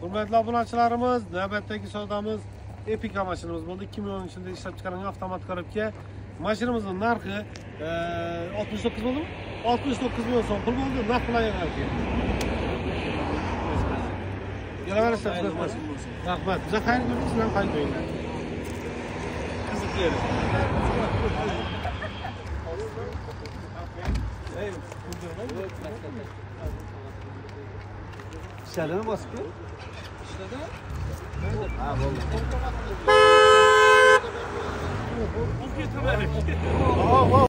Hurmatli obunachilarimiz, navbatdagi savdomiz Epica mashinamiz bo'ldi. 2 million ichida ishlab chiqarilgan avtomat korobka. Mashinamizning narxi e, 69 bo'ldimi? 69 million so'm pul bo'ldi. Narx bilan yangi. Kelaverasiz. Rahmat. Biza xayr ko'rdik, sizlar ham xayr ko'ringlar. Qiziq İşlerine baskı. Ha vallahi. Hop hop.